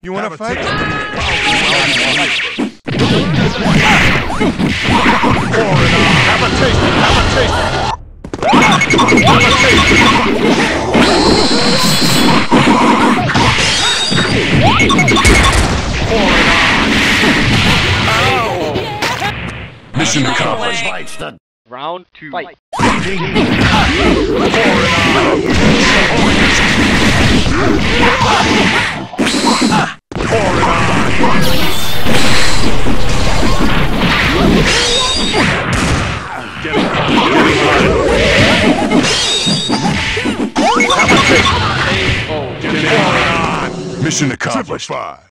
You want to fight? Have a taste. Have a taste. Have a taste. Mission accomplished. Round two. Fight. Mission accomplished. Five.